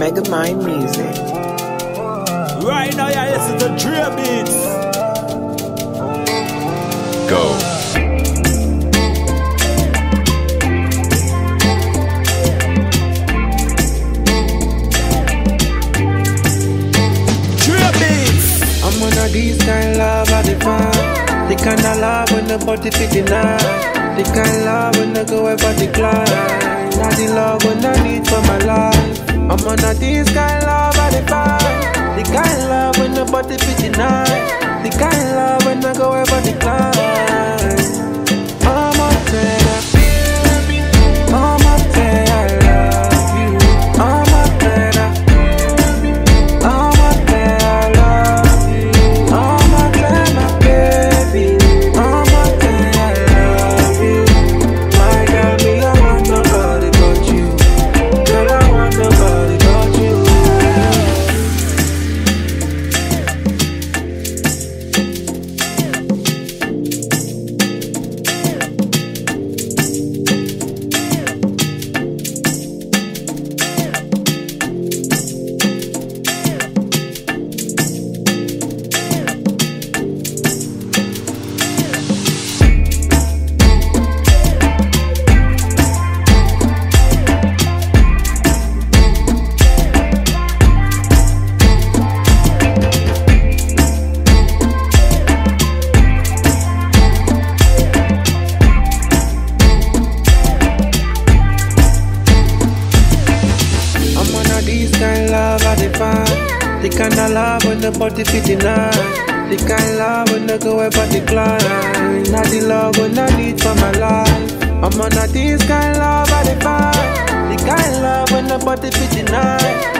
Megamind Music. Right now, yeah, listen to Drey Beatz. Go. Drey Beatz. I'm one of these kind love I define. The kind of love when the body fit deny. The kind of love when the go ever decline. Not the love when I need for my life. I'm on of these kind love I define. The kind of love when the body fit deny. The kind of love when I go ever decline. Of kind love I define. The kind of love when the body fit deny. The kind love when the go ever decline. Not the love when I need for my life. I'm one of these kind love I define. The kind love when the body fit deny.